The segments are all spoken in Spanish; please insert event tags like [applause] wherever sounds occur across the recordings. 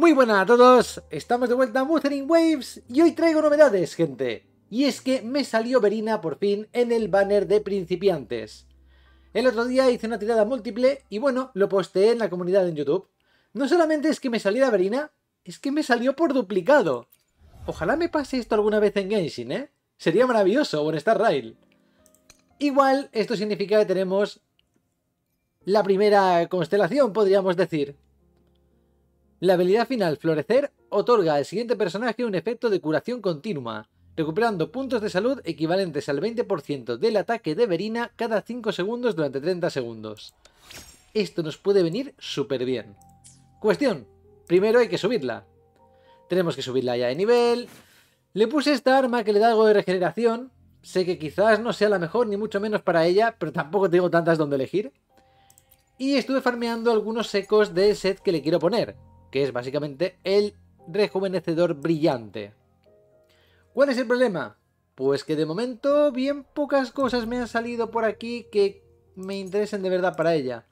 Muy buenas a todos, estamos de vuelta en Wuthering Waves y hoy traigo novedades, gente. Y es que me salió Verina por fin en el banner de principiantes. El otro día hice una tirada múltiple y bueno, lo posteé en la comunidad en YouTube. No solamente es que me saliera Verina, es que me salió por duplicado. Ojalá me pase esto alguna vez en Genshin, ¿eh? Sería maravilloso, o en Star Rail. Igual, esto significa que tenemos la primera constelación, podríamos decir. La habilidad final, Florecer, otorga al siguiente personaje un efecto de curación continua, recuperando puntos de salud equivalentes al 20% del ataque de Verina cada 5 segundos durante 30 segundos. Esto nos puede venir súper bien. Cuestión, primero hay que subirla. Tenemos que subirla ya de nivel. Le puse esta arma que le da algo de regeneración. Sé que quizás no sea la mejor, ni mucho menos para ella, pero tampoco tengo tantas donde elegir. Y estuve farmeando algunos secos del set que le quiero poner que es básicamente el rejuvenecedor brillante. ¿Cuál es el problema? Pues que de momento bien pocas cosas me han salido por aquí que me interesen de verdad para ella.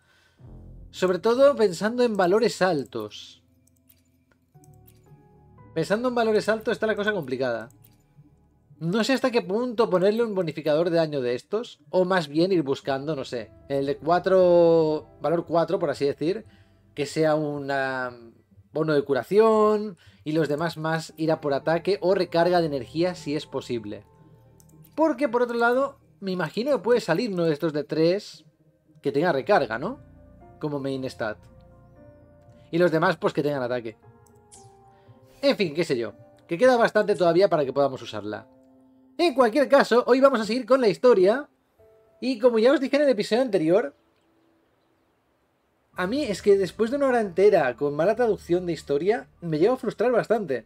Sobre todo pensando en valores altos. Pensando en valores altos está la cosa complicada. No sé hasta qué punto ponerle un bonificador de daño de estos. O más bien ir buscando, no sé. El de 4... Valor 4, por así decir. Que sea una bono de curación y los demás más irá por ataque o recarga de energía si es posible. Porque por otro lado, me imagino que puede salir uno de estos de 3 que tenga recarga, ¿no? Como main stat. Y los demás pues que tengan ataque. En fin, qué sé yo. Que queda bastante todavía para que podamos usarla. En cualquier caso, hoy vamos a seguir con la historia. Y como ya os dije en el episodio anterior, a mí es que después de una hora entera con mala traducción de historia, me llevo a frustrar bastante.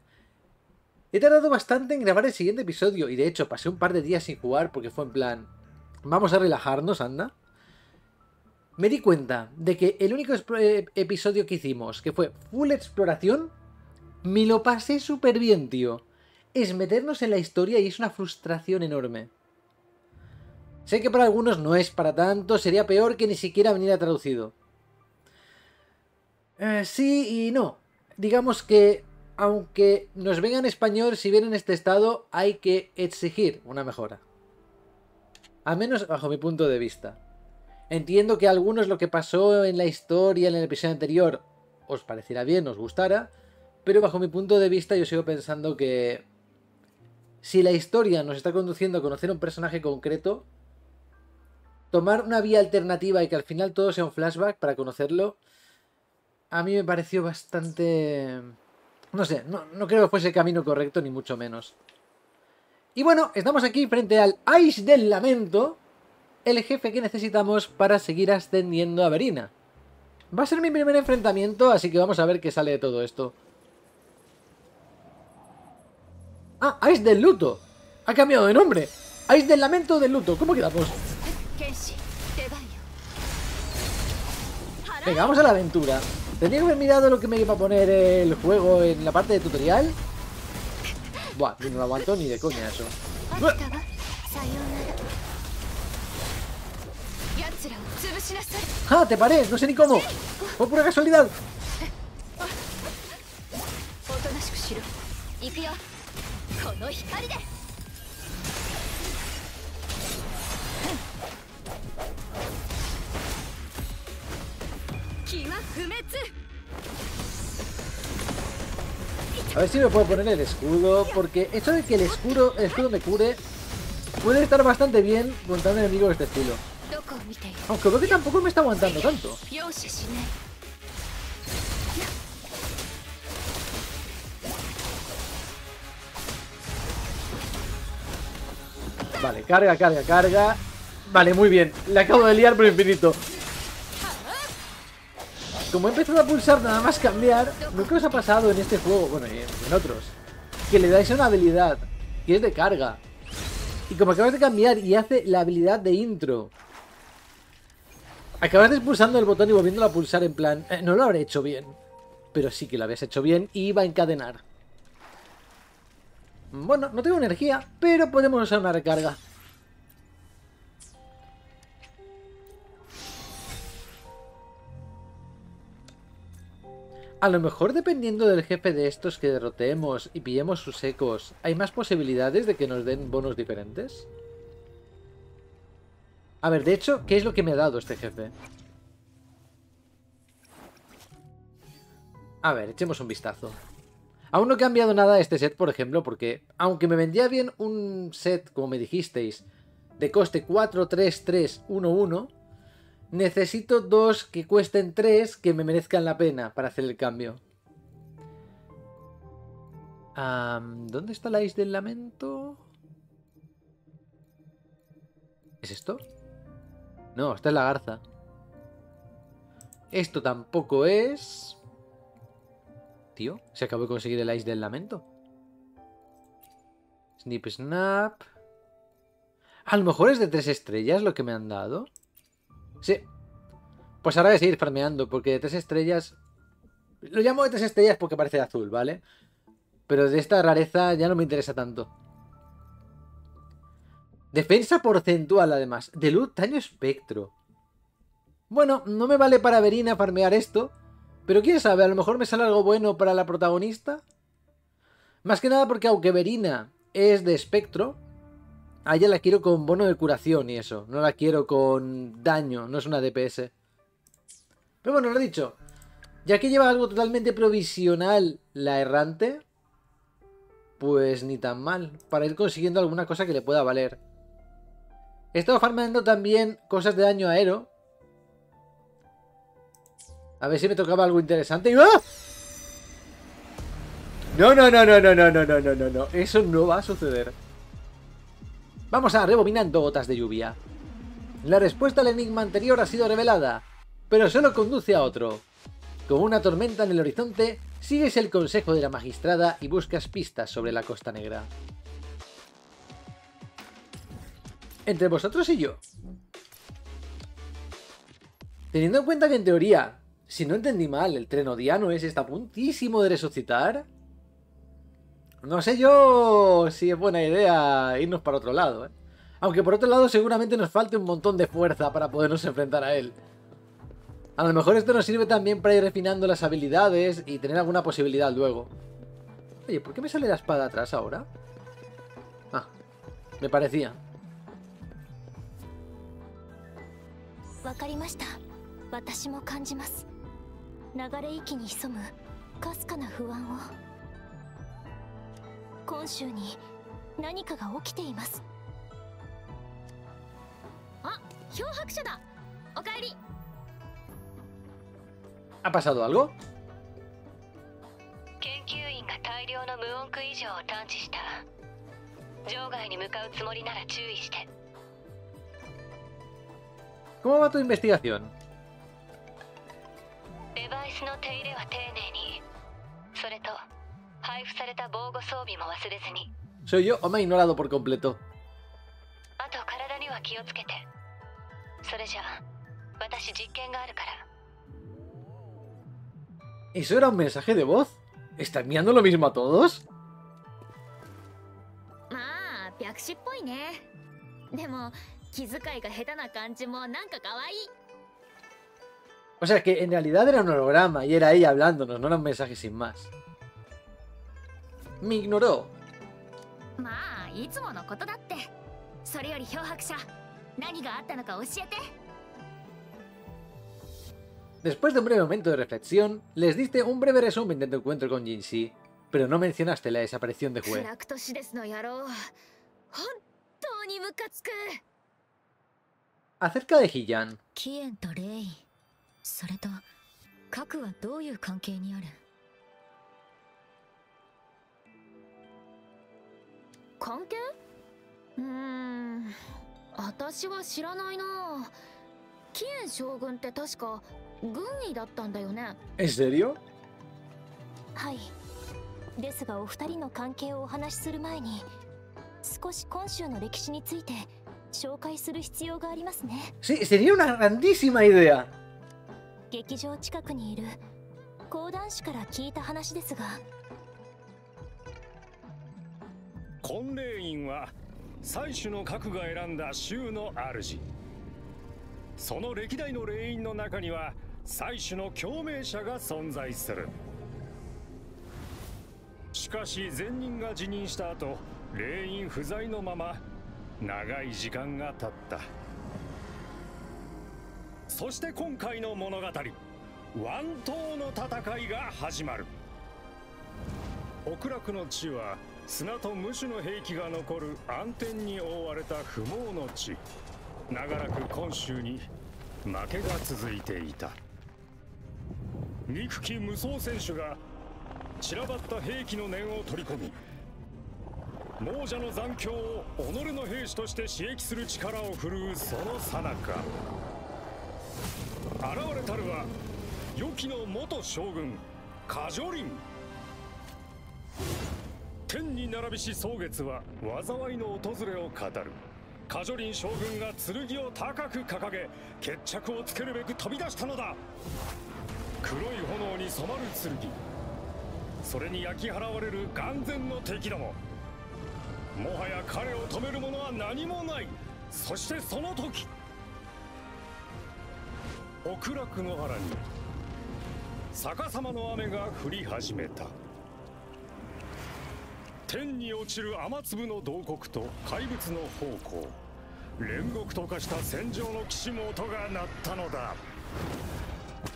He tardado bastante en grabar el siguiente episodio y de hecho pasé un par de días sin jugar porque fue en plan... Vamos a relajarnos, anda. Me di cuenta de que el único eh, episodio que hicimos, que fue full exploración, me lo pasé súper bien, tío. Es meternos en la historia y es una frustración enorme. Sé que para algunos no es para tanto, sería peor que ni siquiera viniera traducido. Eh, sí y no. Digamos que, aunque nos venga en español, si viene en este estado, hay que exigir una mejora. Al menos bajo mi punto de vista. Entiendo que a algunos lo que pasó en la historia en el episodio anterior os pareciera bien, os gustara, pero bajo mi punto de vista yo sigo pensando que si la historia nos está conduciendo a conocer un personaje concreto, tomar una vía alternativa y que al final todo sea un flashback para conocerlo, a mí me pareció bastante... No sé, no, creo que fuese el camino correcto, ni mucho menos. Y bueno, estamos aquí frente al Ice del Lamento, el jefe que necesitamos para seguir ascendiendo a Verina. Va a ser mi primer enfrentamiento, así que vamos a ver qué sale de todo esto. Ah, Ice del Luto. Ha cambiado de nombre. Ice del Lamento del Luto. ¿Cómo quedamos? Venga, vamos a la aventura. Tendría que haber mirado lo que me iba a poner el juego en la parte de tutorial. Buah, no lo aguanto ni de coña eso. ¡Ah! ¡Te paré! No sé ni cómo. Por pura casualidad. A ver si me puedo poner el escudo, porque esto de que el escudo, el escudo me cure puede estar bastante bien contra un enemigo de este estilo. Aunque creo que tampoco me está aguantando tanto. Vale, carga, carga, carga. Vale, muy bien. Le acabo de liar por infinito. Como he empezado a pulsar nada más cambiar, ¿nunca os ha pasado en este juego, bueno, en otros, que le dais una habilidad que es de carga? Y como acabas de cambiar y hace la habilidad de intro, acabas pulsando el botón y volviéndolo a pulsar en plan, eh, no lo habré hecho bien, pero sí que lo habías hecho bien y iba a encadenar. Bueno, no tengo energía, pero podemos usar una recarga. A lo mejor dependiendo del jefe de estos que derrotemos y pillemos sus ecos, ¿hay más posibilidades de que nos den bonos diferentes? A ver, de hecho, ¿qué es lo que me ha dado este jefe? A ver, echemos un vistazo. Aún no he cambiado nada este set, por ejemplo, porque aunque me vendía bien un set, como me dijisteis, de coste 4, 3, 3, 1, 1, necesito dos que cuesten 3 que me merezcan la pena para hacer el cambio. ¿Dónde está la isla del lamento? ¿Es esto? No, esta es la garza. Esto tampoco es... Tío, se acabó de conseguir el Ice del Lamento. Snip Snap. A lo mejor es de tres estrellas lo que me han dado. Sí. Pues ahora voy a seguir farmeando, porque de tres estrellas... Lo llamo de tres estrellas porque parece azul, ¿vale? Pero de esta rareza ya no me interesa tanto. Defensa porcentual, además. De luz, daño espectro. Bueno, no me vale para Verina farmear esto. Pero quién sabe, a lo mejor me sale algo bueno para la protagonista. Más que nada porque aunque Verina es de espectro, a ella la quiero con bono de curación y eso. No la quiero con daño, no es una DPS. Pero bueno, lo he dicho. Ya que lleva algo totalmente provisional la errante, pues ni tan mal. Para ir consiguiendo alguna cosa que le pueda valer. He estado farmando también cosas de daño aero. A ver si me tocaba algo interesante. ¡Ah! No, no, no, no, no, no, no, no, no, no, no. Eso no va a suceder. Vamos a rebobinando gotas de lluvia. La respuesta al enigma anterior ha sido revelada, pero solo conduce a otro. Con una tormenta en el horizonte, sigues el consejo de la magistrada y buscas pistas sobre la Costa Negra. entre vosotros y yo. Teniendo en cuenta que en teoría, si no entendí mal, el trenodiano es está puntísimo de resucitar. No sé yo si es buena idea irnos para otro lado, ¿eh? Aunque por otro lado seguramente nos falte un montón de fuerza para podernos enfrentar a él. A lo mejor esto nos sirve también para ir refinando las habilidades y tener alguna posibilidad luego. Oye, ¿por qué me sale la espada atrás ahora? Ah, me parecía. 今週に何かが起きています。あ漂白者だ。おかえり。¿Ha pasado algo? 研究員が大量の無音区異常を探知した。場外に向かうつもりなら注意して。¿Cómo va tu investigación? Soy yo o me ha ignorado por completo. ¿Eso era un mensaje de voz? ¿Está enviando lo mismo a todos? 気遣いが下手な感じもなんか可愛い O sea que en realidad era un holograma y era ella hablándonos, no era un mensaje sin más. Me ignoró. Después de un breve momento de reflexión, les diste un breve resumen de tu encuentro con Jinxi, pero no mencionaste la desaparición de Hue. Acerca de Hillan. 関係？うーん私は知らないな。キエン将軍って確か軍医だったんだよね。¿En serio? はい。ですがお二人の関係をお話しする前に少し今週の歴史について Sí, sería una grandísima idea. 劇場近くにいる講談師から聞いた話ですが婚礼院は祭主の核が選んだ州の主。その歴代の霊院の中には祭主の共鳴者が存在する。しかし前任が辞任した後霊院不在のまま長い時間が経った。そして今回の物語ワン島の戦いが始まる。極楽の地は砂と無種の兵器が残る暗天に覆われた不毛の地。長らく今週に負けが続いていた。憎き無双選手が散らばった兵器の念を取り込み亡者の残響を己の兵士として刺激する力を振るうその最中。現れたるは良きの元将軍カジョリン天に並びし蒼月は災いの訪れを語る。カジョリン将軍が剣を高く掲げ決着をつけるべく飛び出したのだ。黒い炎に染まる剣。それに焼き払われる眼前の敵ども。もはや彼を止める者は何もない。そしてその時。極楽の原に逆さまの雨が降り始めた。天に落ちる雨粒の洞窟と怪物の方向煉獄と化した戦場の岸も音が鳴ったのだ。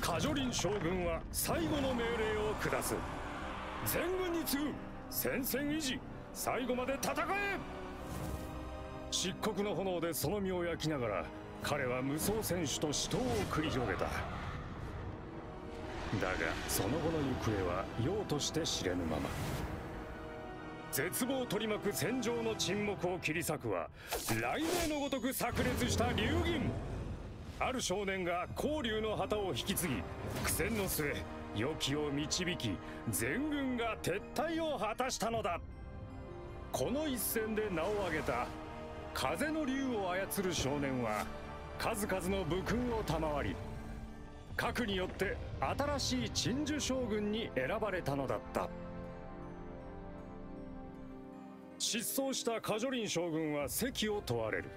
カジョリン将軍は最後の命令を下す。全軍に次ぐ戦線維持最後まで戦え。漆黒の炎でその身を焼きながら彼は無双選手と死闘を繰り広げた。だがその後の行方は用として知れぬまま。絶望取り巻く戦場の沈黙を切り裂く。は雷鳴のごとく炸裂した流銀。ある少年が光竜の旗を引き継ぎ苦戦の末良きを導き全軍が撤退を果たしたのだ。この一戦で名を挙げた風の竜を操る少年は数々の武勲を賜り核によって新しい鎮守将軍に選ばれたのだった。失踪したカジョリン将軍は席を問われる。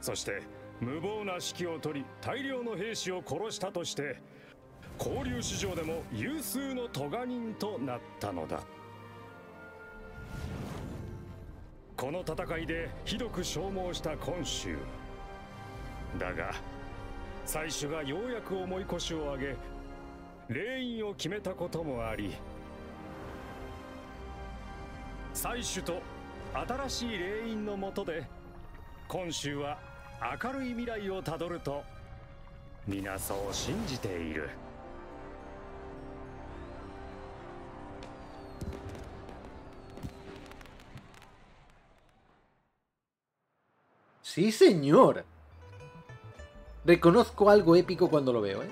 そして無謀な指揮を取り大量の兵士を殺したとして交流史上でも有数の咎人となったのだ。この戦いでひどく消耗した今週。だが最初がようやく重い腰を上げ霊院を決めたこともあり採取と新しい霊院のもとで今週は明るい未来をたどると皆そう信じている Sí, señor. Reconozco algo épico cuando lo veo, ¿eh?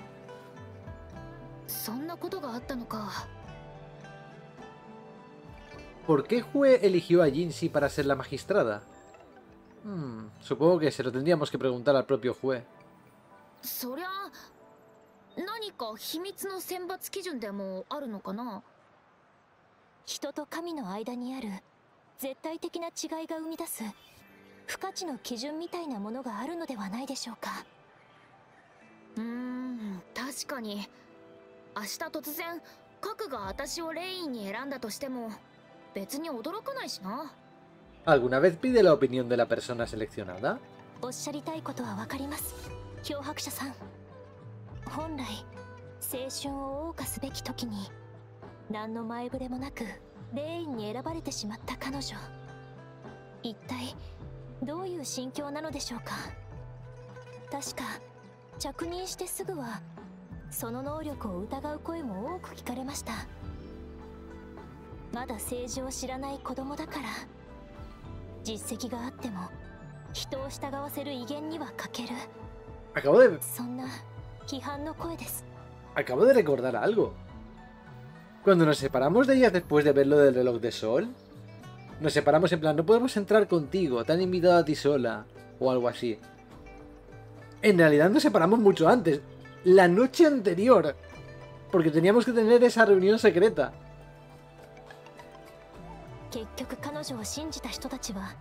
そんなことがあったのか ¿Por qué Jue eligió a Jinxi para ser la magistrada? Hmm, supongo que se lo tendríamos que preguntar al propio Jue. そりゃ何か秘密の選抜基準でもあるのかな人と神の間にある絶対的な違いが生み出す不価値の基準みたいなものがあるのではないでしょうかうーん確かに明日突然核が私をレインに選んだとしても ¿Alguna vez pide la opinión de la persona seleccionada? おっしゃりたいことはわかります脅迫者さん本来青春を謳歌すべき時に何の前触れもなくレインに選ばれてしまった彼女一体どういう心境な。のでしょうか確か着任してすぐはその能力を疑う声も多く聞かれましたまだ政治を知らない子供だから実績があっても人を従わせる威厳には欠ける Acabo de, そんな批判の声です acabo de recordar algo. Cuando nos separamos de ellas después de ver lo del reloj de sol, nos separamos en plan, no podemos entrar contigo, te han invitado a ti sola, o algo así. En realidad nos separamos mucho antes, la noche anterior, porque teníamos que tener esa reunión secreta. 結局彼女を信じた人たちは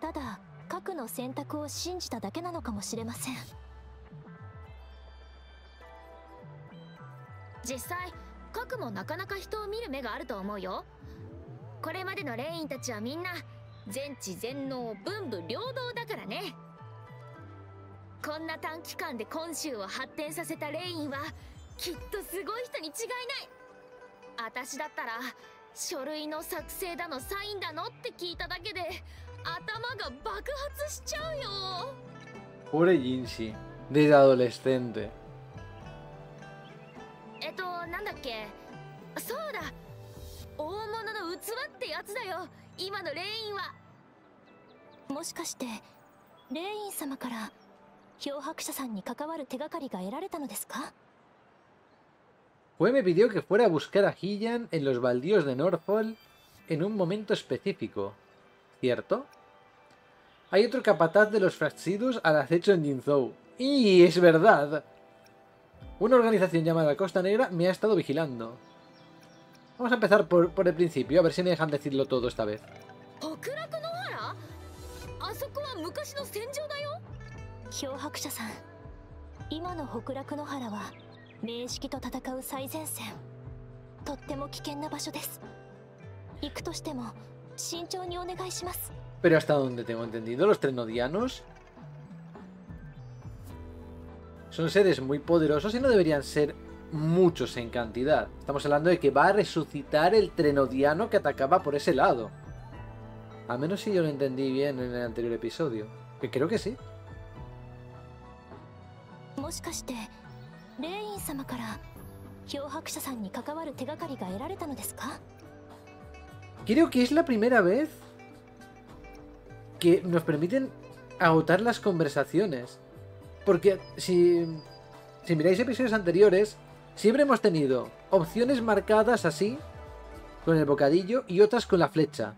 ただ核の選択を信じただけなのかもしれません。実際核もなかなか人を見る目があると思うよ。これまでのレインたちはみんな全知全能文武両道だからね。こんな短期間で今週を発展させたレインはきっとすごい人に違いない。私だったら書類の作成だのサインだのって聞いただけで頭が爆発しちゃうよ。Pobre Jinxi, desde adolescente. えっとなんだっけ？そうだ。大物の器ってやつだよ。今のレインは。もしかしてレイン様から漂白者さんに関わる手がかりが得られたのですか？Fue me pidió que fuera a buscar a Hillian en los baldíos de Norfolk en un momento específico. ¿Cierto? Hay otro capataz de los Fraxidus al acecho en Jinzhou. ¡Y es verdad! Una organización llamada Costa Negra me ha estado vigilando. Vamos a empezar por, por el principio, a ver si me dejan decirlo todo esta vez. 北楽の原あそこは昔の戦場だよ漂白者さん今の北楽の原は名式と戦う最前線とっても危険な場所です行くとしても慎重にお願いします Pero hasta donde tengo entendido, los trenodianos son seres muy poderosos y no deberían ser muchos en cantidad. Estamos hablando de que va a resucitar el trenodiano que atacaba por ese lado. A menos si yo lo entendí bien en el anterior episodio. Que creo que sí. もしかしてレイン様から漂白者さんに関わる手がかりが得られたのですか Creo que es la primera vez que nos permiten agotar las conversaciones. Porque si, si miráis episodios anteriores, siempre hemos tenido opciones marcadas así, con el bocadillo, y otras con la flecha.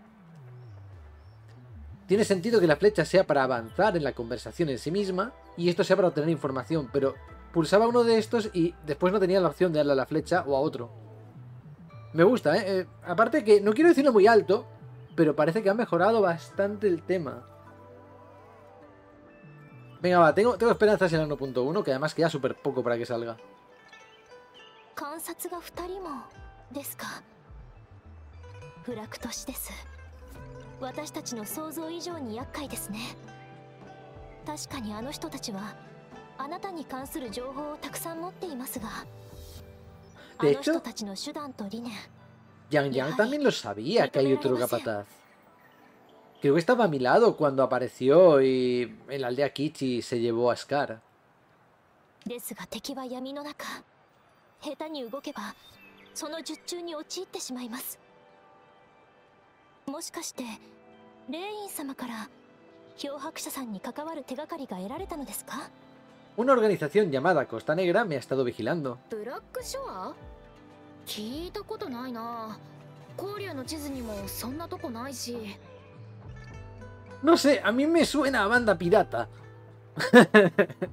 Tiene sentido que la flecha sea para avanzar en la conversación en sí misma, y esto sea para obtener información, pero pulsaba uno de estos y después no tenía la opción de darle a la flecha o a otro. Me gusta, ¿eh? Eh, Aparte que no quiero decirlo muy alto, pero parece que ha mejorado bastante el tema. Venga, va, tengo, tengo esperanzas en el 1.1, que además queda súper poco para que salga. あなたに関する情報をたくさん持っていますが De hecho, Yang Yang también lo sabía que hay otro capataz. Creo que estaba a mi lado cuando apareció y en la aldea Kichi se llevó a Scar. その術中に陥ってしまいますもしかしてレイン様から漂白者さんに関わる手がかりが得られたのですか Una organización llamada Costa Negra me ha estado vigilando. No sé, a mí me suena a banda pirata. [laughs]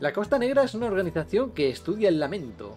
La Costa Negra es una organización que estudia el lamento.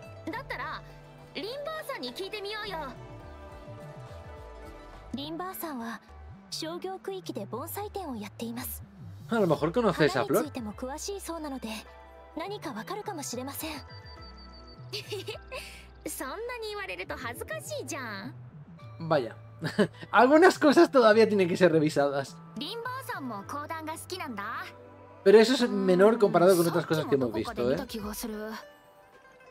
に聞いてみようよリンバーさんは商業区域で盆栽店をやっています A lo mejor conoce 花 esa につ flor. いても詳しいそうなので何かわかるかもしれませんそんなに言われると恥ずかしいじゃん Vaya. Algunas cosas todavía tienen que ser revisadas. リンバーさんも講談が好きなんだ Pero eso es menor comparado con otras cosas き que も hemos visto, 見 ¿eh?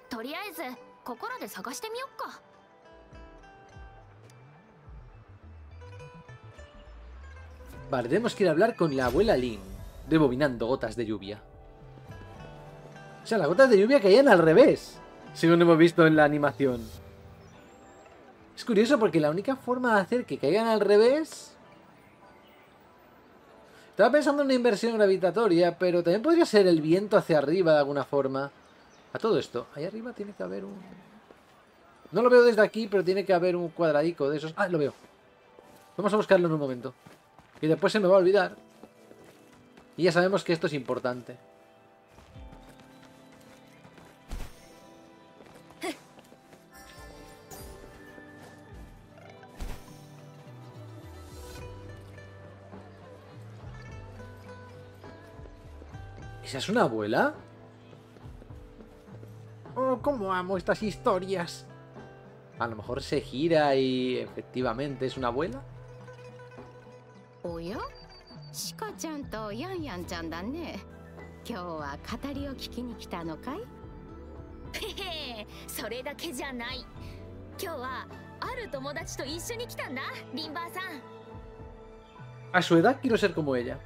とりあえずここらで探してみよっか Vale, tenemos que ir a hablar con la abuela Lin, rebobinando gotas de lluvia. O sea, las gotas de lluvia caían al revés, según hemos visto en la animación. Es curioso porque la única forma de hacer que caigan al revés... Estaba pensando en una inversión gravitatoria, pero también podría ser el viento hacia arriba de alguna forma. A todo esto, ahí arriba tiene que haber un... No lo veo desde aquí, pero tiene que haber un cuadradico de esos. Ah, lo veo. Vamos a buscarlo en un momento. Y después se me va a olvidar. Y ya sabemos que esto es importante. ¿Esa es una abuela? Oh, cómo amo estas historias. A lo mejor se gira y efectivamente es una abuela. ¿Oya? Shika-chan Yan-Yan-chan da ni no nai. san. A su edad quiero ser como ella.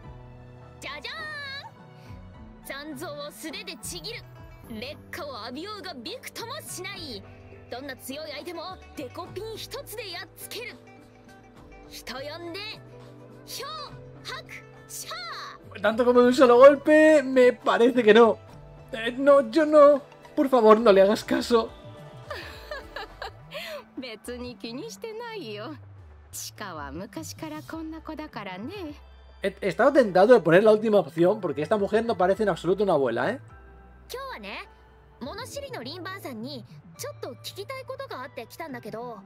劣化を浴びようがびくともしない。どんな強い相手もデコピン一つでやっつける。人呼んでヒョウハクシャーう、ん今日はね物知りのリンバーさんにちょっと聞きたいことがあって来たんだけど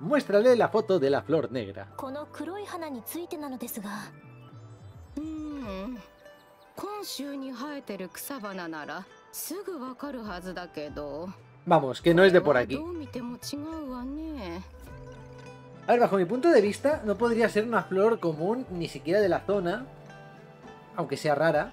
Muéstrale la foto de la flor negra. この黒い花についてなのですがうん今週に生えてる草花ならすぐわかるはずだけど Vamos, que no es de por aquí. どう見ても違うわね A ver, bajo mi punto de vista, no podría ser una flor común ni siquiera de la zona, aunque sea rara,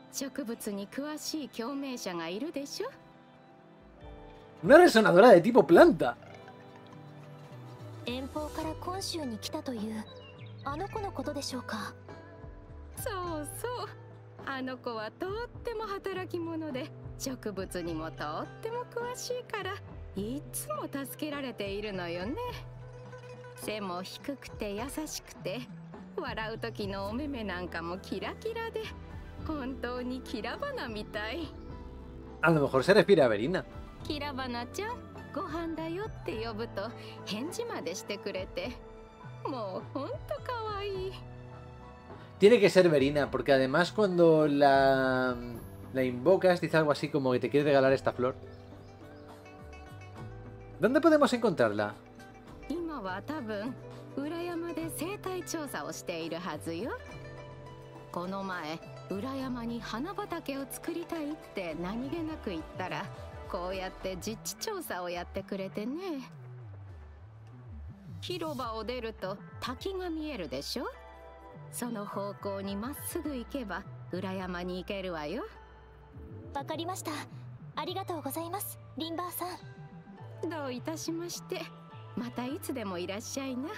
植物に詳しい共鳴者がいるでしょ？Una resonadora de tipo planta. 遠方から今週に来たというあの子のことでしょうか？そうそう。あの子はとっても働き者で植物にもとっても詳しいからいつも助けられているのよね。背も低くて優しくて笑う時のお目目なんかもキラキラで A lo mejor se refiere a Verina. Tiene que ser Verina, porque además cuando la, invocas dice algo así como que te quiere regalar esta flor. ¿Dónde podemos encontrarla? この前裏山に花畑を作りたいって何気なく言ったらこうやって実地調査をやってくれてね。広場を出ると滝が見えるでしょ？その方向にまっすぐ行けば裏山に行けるわよ。わかりました。ありがとうございますリンバーさん。どういたしまして。またいつでもいらっしゃいな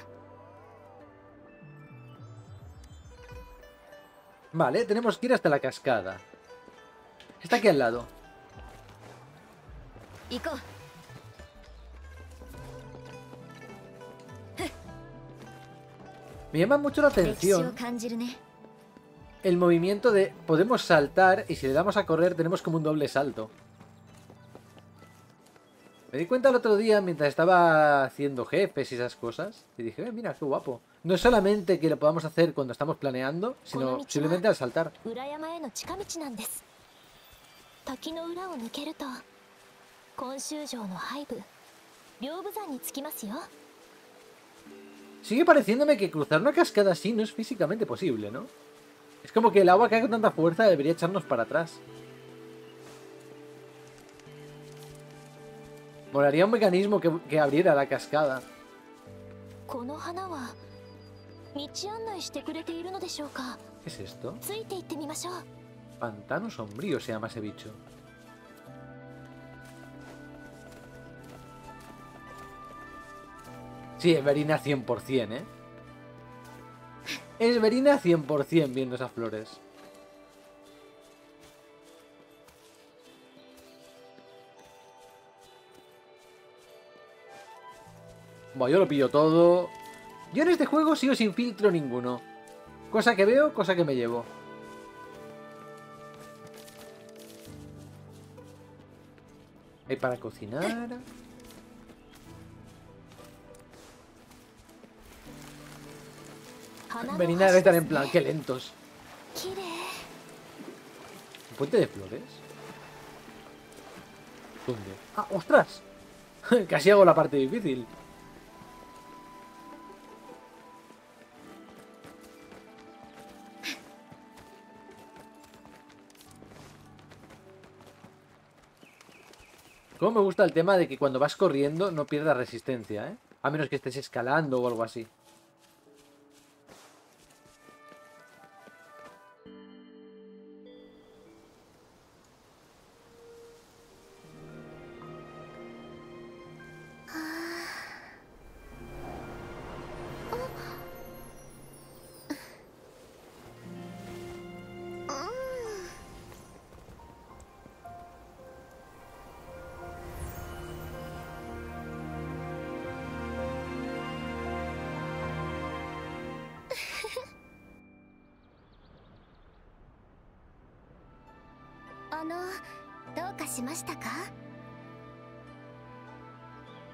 Vale, eh, tenemos que ir hasta la cascada. Está aquí al lado. Me llama mucho la atención el movimiento de podemos saltar y si le damos a correr tenemos como un doble salto. Me di cuenta el otro día mientras estaba haciendo jefes y esas cosas. Y dije, eh, mira, qué guapo. No es solamente que lo podamos hacer cuando estamos planeando, sino simplemente al saltar. Sigue pareciéndome que cruzar una cascada así no es físicamente posible, ¿no? Es como que el agua cae con tanta fuerza debería echarnos para atrás. Molaría un mecanismo que, que abriera la cascada. ¿Qué es esto? Pantano sombrío se llama ese bicho. Sí, es verina 100%, ¿eh? Es verina 100% viendo esas flores. Bueno, yo lo pillo todo. Yo en este juego sigo sin filtro ninguno. Cosa que veo, cosa que me llevo. Hay para cocinar. Verina debe estar en plan, qué lentos. ¿Un puente de flores? ¿Dónde? ¡Ah, ostras! [laughs] Casi hago la parte difícil. Cómo me gusta el tema de que cuando vas corriendo no pierdas resistencia, ¿eh? A menos que estés escalando o algo así.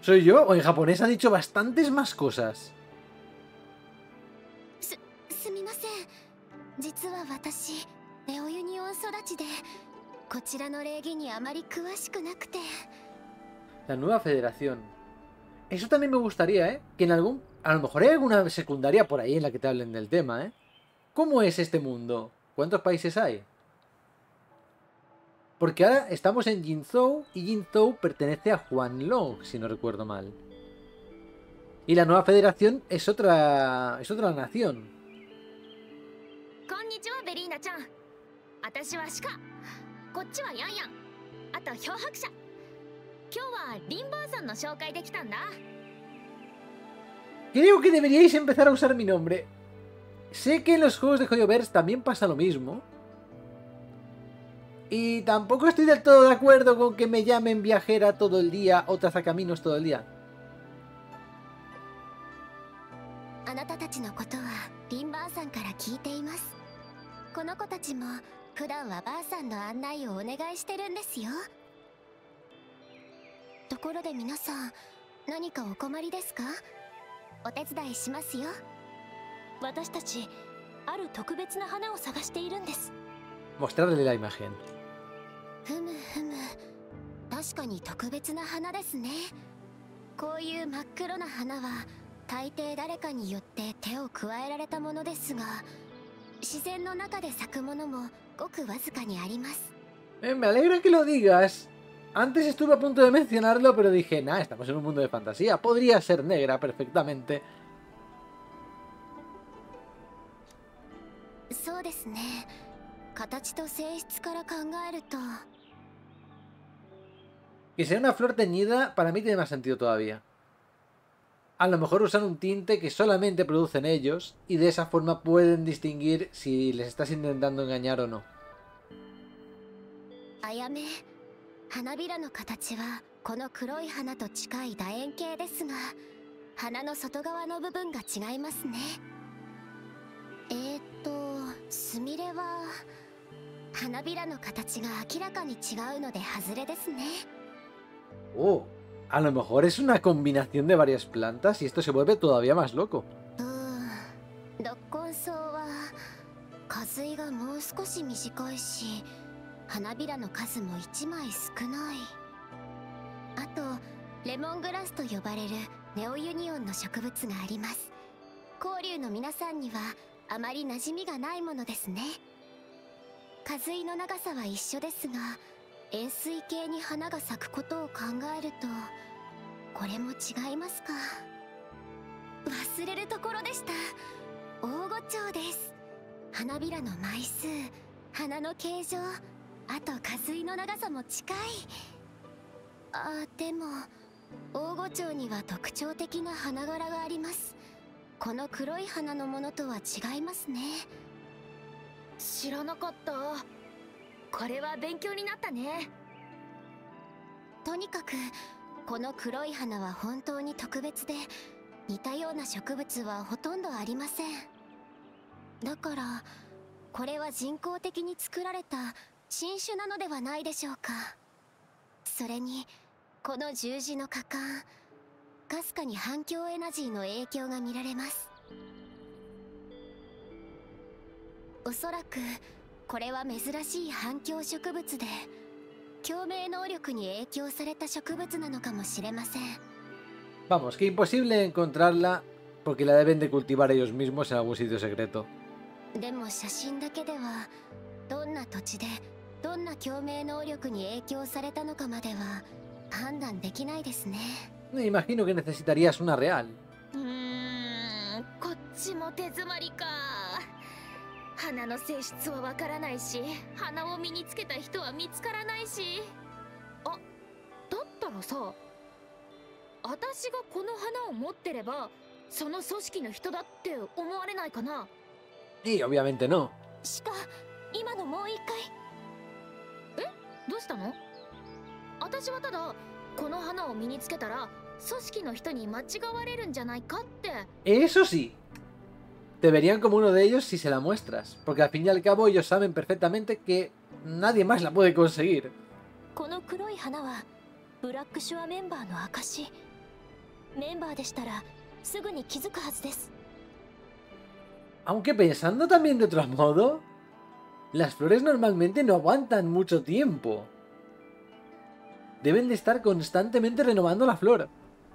¿Soy yo? O en japonés ha dicho bastantes más cosas. La nueva federación. Eso también me gustaría, ¿eh? Que en algún... A lo mejor hay alguna secundaria por ahí en la que te hablen del tema, ¿eh? ¿Cómo es este mundo? ¿Cuántos países hay? Porque ahora estamos en Jinzhou y Jinzhou pertenece a Huanlong, si no recuerdo mal. Y la nueva federación es otra es otra nación. Creo que deberíais empezar a usar mi nombre. Sé que en los juegos de Joyoverse también pasa lo mismo, y tampoco estoy del todo de acuerdo con que me llamen viajera todo el día o trazacaminos todo el día. Mostrarle la imagen. ふむふむ確かに特別な花ですねこういう真っ黒な花は大抵誰かによって手を加えられたものですが自然の中で咲くものもごくわずかにあります Eh, me alegra que lo digas. Antes estuve a punto de mencionarlo, pero dije, nah, estamos en un mundo de fantasía. Podría ser negra perfectamente. そうですね形と性質から考えると Que sea una flor teñida, para mí tiene más sentido todavía. A lo mejor usan un tinte que solamente producen ellos y de esa forma pueden distinguir si les estás intentando engañar o no. あやめ花びらの形はこの黒い花と近い楕円形ですが花の外側の部分が違いますねえー、っとスミレは花びらの形が明らかに違うので外れですね Oh, a lo mejor es una combinación de varias plantas y esto se vuelve todavía más loco. 円錐形に花が咲くことを考えるとこれも違いますか？忘れるところでした。大御町です。花びらの枚数花の形状あと花水の長さも近い。あでも大御町には特徴的な花柄があります。この黒い花のものとは違いますね。知らなかった。これは勉強になったね。とにかくこの黒い花は本当に特別で似たような植物はほとんどありません。だからこれは人工的に作られた新種なのではないでしょうか。それにこの十字の果敢かすかに反響エナジーの影響が見られます。おそらくこれは珍しい反響植物で共鳴能力に影響された植物なのかもしれません Vamos, que imposible encontrarla porque la deben de cultivar ellos mismos en algún sitio secreto. でも写真だけではどんな土地でどんな共鳴能力に影響されたのかまでは判断できないですね Me imagino que necesitarías una real. うーんこっちも手詰まりか花の性質はわからないし花を身につけた人は見つからないし。あだったらさ私がこの花を持ってればその組織の人だって思われないかな。Y obviamente no. しか今のもう一回。どうしたの？私はただこの花を身につけたら組織の人に間違われるんじゃないかって。Eso sí. te verían como uno de ellos si se la muestras, porque al fin y al cabo ellos saben perfectamente que nadie más la puede conseguir. Aunque pensando también de otro modo, las flores normalmente no aguantan mucho tiempo. Deben de estar constantemente renovando la flor.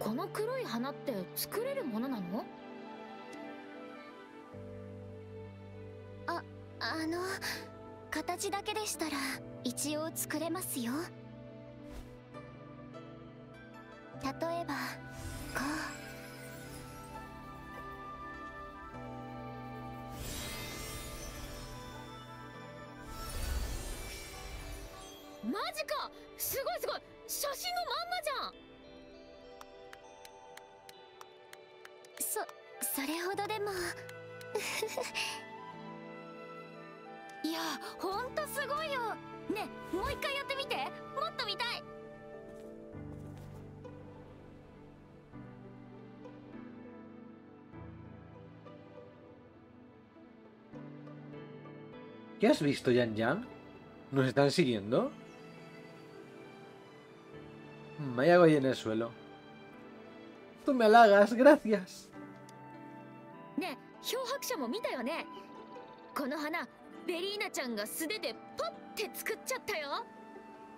この黒い花って作れるものなの？あの形だけでしたら一応作れますよ。例えばこマジか！すごいすごい！写真のまんまじゃんそそれほどでもいやほんとすごいよねもう一回やってみてもっと見たい ¿Qué has visto, Yan Yan? ¿Nos están siguiendo? Mm, Hay algo ahí en el suelo. Tú me halagas, gracias. 漂白者も見たよね。この花ベリーナちゃんが素手でポッて作っちゃったよ。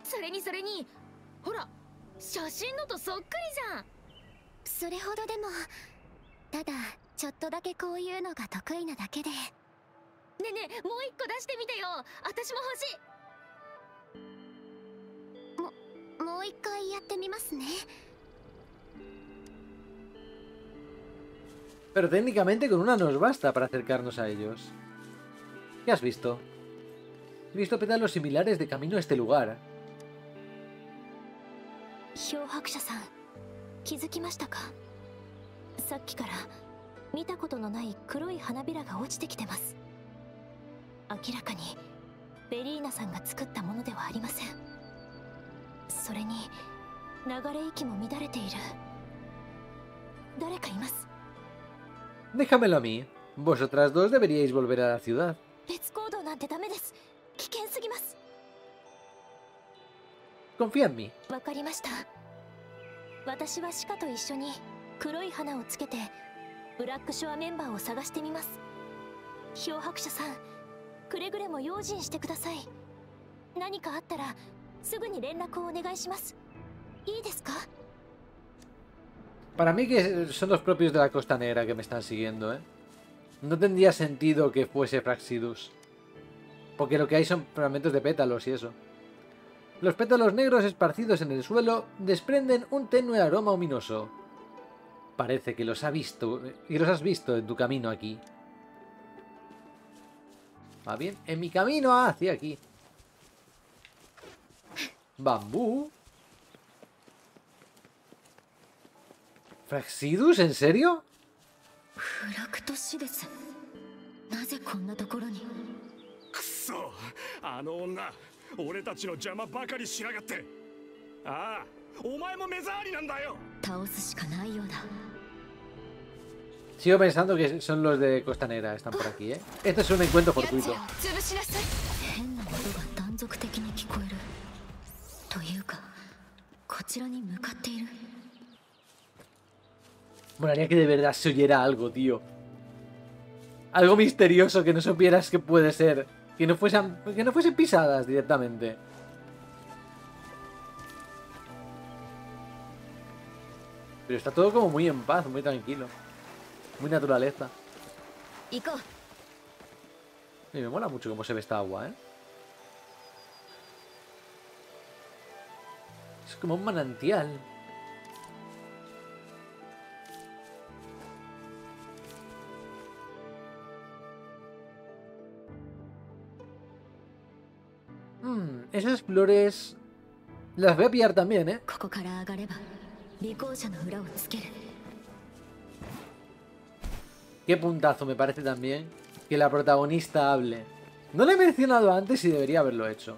それにそれにほら写真のとそっくりじゃん。それほどでもただちょっとだけこういうのが得意なだけで。ねえねえもう一個出してみてよ。私も欲しい。もう一回やってみますね Pero técnicamente con una nos basta para acercarnos a ellos. ¿Qué has visto? He visto pétalos similares de camino a este lugar. それに流れ息も乱れている誰かいます Déjamelo a mí. Vosotras dos deberíais volver a la ciudad. 別行動なんてダメです危険すぎます Confía en mí. Para mí que son los propios de la Costa Negra que me están siguiendo, ¿eh? No tendría sentido que fuese Fraxidus. Porque lo que hay son fragmentos de pétalos y eso. Los pétalos negros esparcidos en el suelo desprenden un tenue aroma ominoso. Parece que los ha visto y los has visto en tu camino aquí. Va bien, en mi camino hacia aquí. Bambú. ¿Fraxidus? ¿En serio? フラクトシですなぜこんなところにくそあの女俺たちの邪魔ばかりしやがってああお前も目障りなんだよ倒すしかないようだ Sigo pensando que son los de Costa Negra, están por aquí, ¿eh? Esto es un encuentro fortuito. 潰しなさい変な音が断続的に聞こえるというかこちらに向かっている Molaría que de verdad se oyera algo, tío. Algo misterioso que no supieras que puede ser. Que no fuesen, que no fuesen pisadas directamente. Pero está todo como muy en paz, muy tranquilo. Muy naturaleza. Y me mola mucho cómo se ve esta agua, ¿eh? Es como un manantial. esas flores las voy a pillar también, ¿eh? Qué puntazo me parece también que la protagonista hable. No lo he mencionado antes y debería haberlo hecho.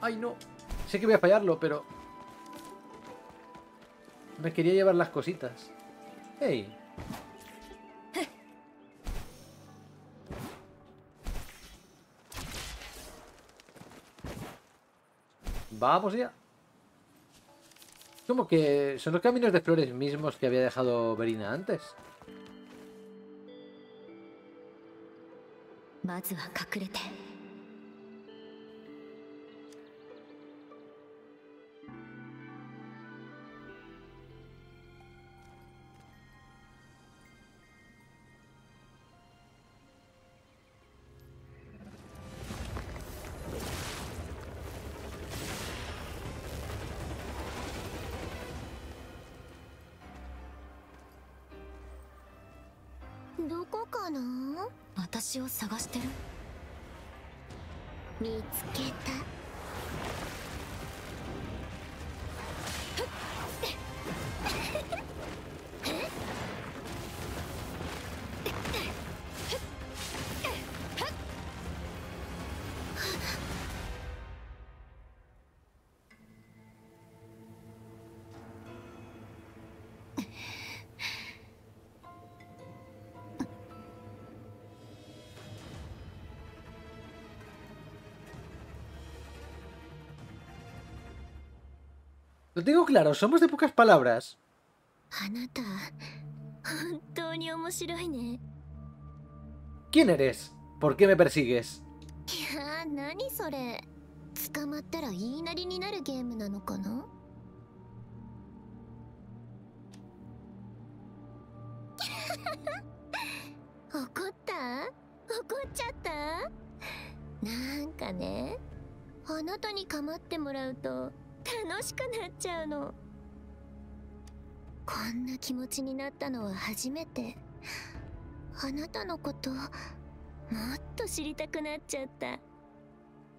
Ay, no. Sé que voy a fallarlo, pero... Me quería llevar las cositas. Hey. Vamos ya. Como que son los caminos de flores mismos que había dejado Verina antes. 探してる？見つけ Lo tengo claro, somos de pocas palabras. あなた本当に面白いね ¿Quién eres? ¿Por qué me persigues? 楽しくなっちゃうの。こんな気持ちになったのは初めて。あなたのこともっと知りたくなっちゃった。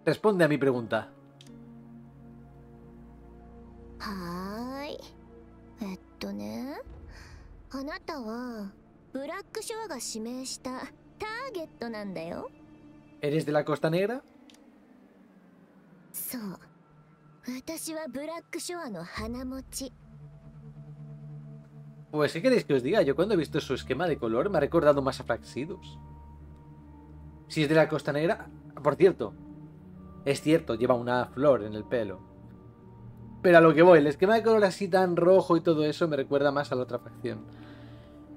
Responde a mi pregunta. はーい。えっとね。あなたはブラックショアが指名したターゲットなんだよ。¿Eres de la Costa Negra? そう 私はブラックショアの花持ち Pues, ¿qué queréis que os diga? Yo cuando he visto su esquema de color me ha recordado más a Fraxidus. Si es de la Costa Negra... Por cierto, es cierto, lleva una flor en el pelo. Pero a lo que voy, el esquema de color así tan rojo y todo eso me recuerda más a la otra facción.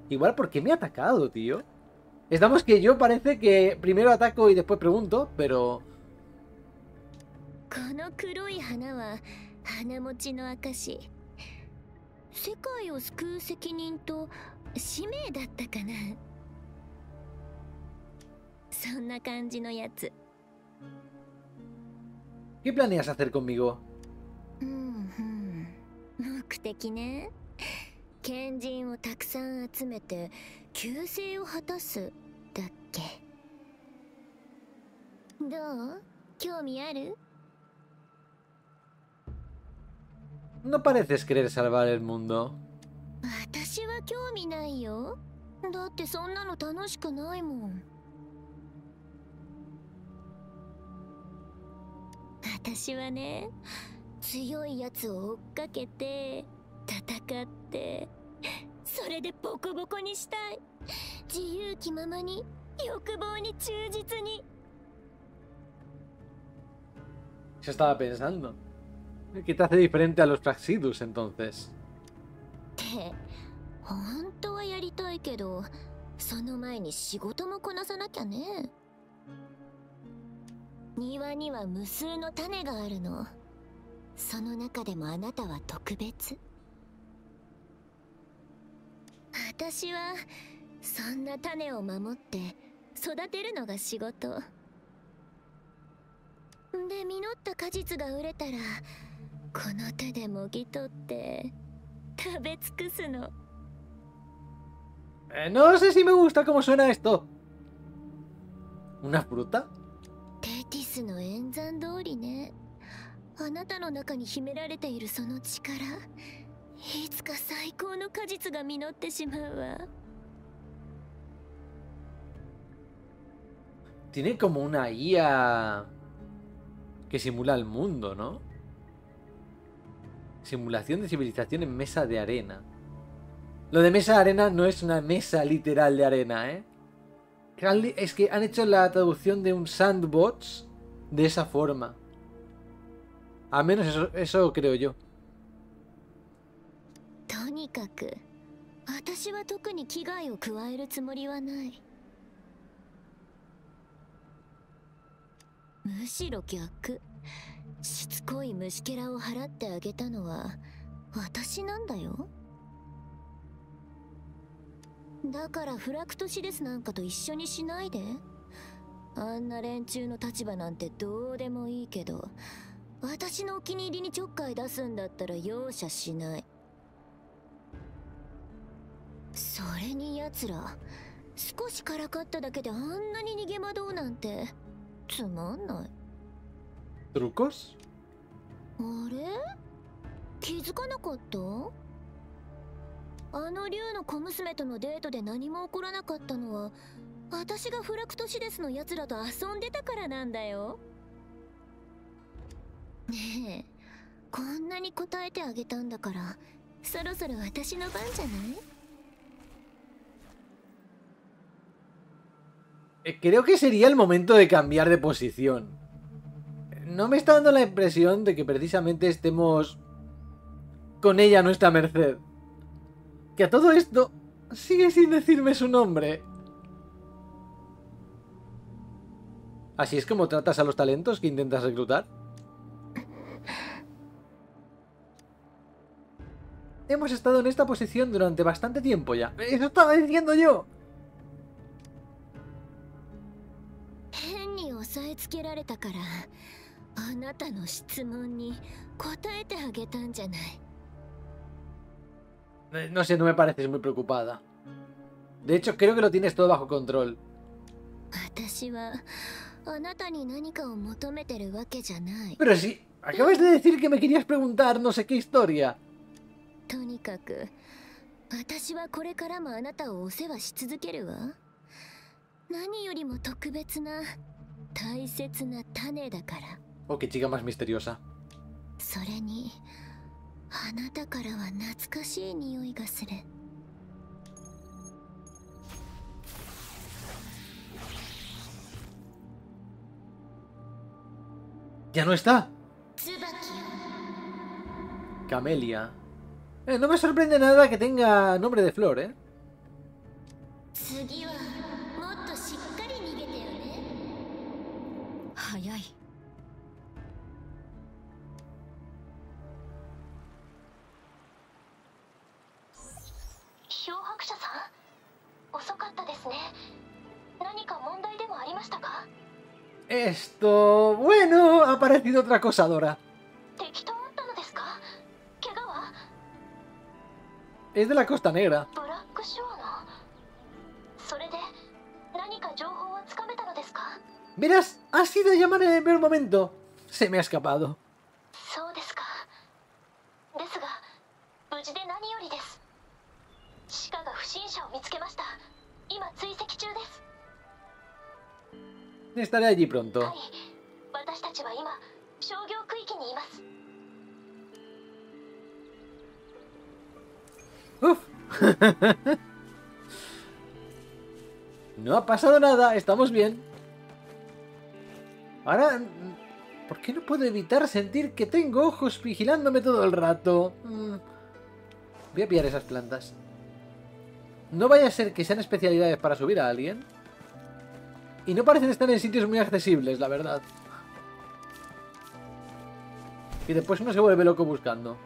Igual, ¿por qué me ha atacado, tío? Estamos que yo parece que primero ataco y después pregunto, pero... この黒い花は花持ちの証世界を救う責任と使命だったかな。そんな感じのやつ。¿Qué planeas hacer conmigo? 目的ね。賢人をたくさん集めて救世を果たす。だっけ。どう？興味ある？No pareces querer salvar el mundo. Se estaba pensando. [laughs] ¿Qué te hace diferente a los Fraxidus entonces? 本当はやりたいけどその前に仕事もこなさなきゃね庭には無数の種があるのその中でもあなたは特別私はそんな種を守って育てるのが仕事で実った果実が売れたら この手でもぎ取って食べ尽くすの Eh, no sé si me gusta cómo suena esto. ¿Una fruta? テティスの演算通りねあなたの中に秘められているその力いつか最高の果実が実ってしまうわ Tiene como una IA que simula el mundo, ¿no? Simulación de civilización en mesa de arena. Lo de mesa de arena no es una mesa literal de arena, ¿eh? Es que han hecho la traducción de un sandbox de esa forma. Al menos eso, eso creo yo. とにかく私は特に危害を加えるつもりはないむしろ逆 しつこい虫けらを払ってあげたのは私なんだよ。だからフラクトシデスなんかと一緒にしないで。あんな連中の立場なんてどうでもいいけど私のお気に入りにちょっかい出すんだったら容赦しない。それに奴ら少しからかっただけであんなに逃げ惑うなんてつまんない。¿Trucos? あれ？気づかなかった？あの竜の小娘とのデートで何も起こらなかったのは私がフラクトシデスの奴らと遊んでたからなんだよねえこんなに答えてあげたんだからそろそろ私の番じゃない？Eh, Creo que sería el momento de cambiar de posición. No me está dando la impresión de que precisamente estemos con ella a nuestra merced. Que a todo esto sigue sin decirme su nombre. ¿Así es como tratas a los talentos que intentas reclutar? Hemos estado en esta posición durante bastante tiempo ya. Eso estaba diciendo yo. あなたの質問に答えてあげたんじゃない Eh, No sé, no me pareces muy preocupada. De hecho, creo que lo tienes todo bajo control. 私はあなたに何かを求めてるわけじゃない Pero si acabas de decir que me querías preguntar no sé qué historia. とにかく私はこれからもあなたをお世話し続けるわ何よりも特別な大切な種だから O qué chica más misteriosa. ¡Ya no está! Camelia. Eh, no me sorprende nada que tenga nombre de flor, ¿eh? Did otra cosa, Dora. Es de la Costa Negra. Verás, has ido a llamar en el primer momento. Se me ha escapado. Estaré allí pronto. [laughs] no ha pasado nada, estamos bien. Ahora, ¿por qué no puedo evitar sentir que tengo ojos vigilándome todo el rato? Mm. Voy a pillar esas plantas. No vaya a ser que sean especialidades para subir a alguien. Y no parecen estar en sitios muy accesibles, la verdad. Y después uno se vuelve loco buscando.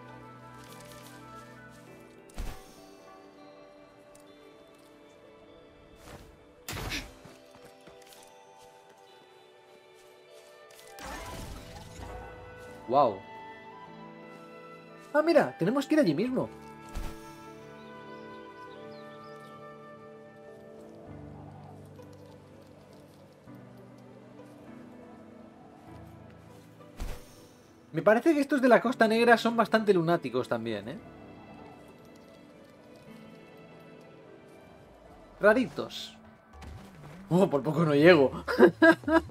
Wow. Ah, mira, tenemos que ir allí mismo. Me parece que estos de la Costa Negra son bastante lunáticos también, ¿eh? Raritos. Oh, por poco no llego.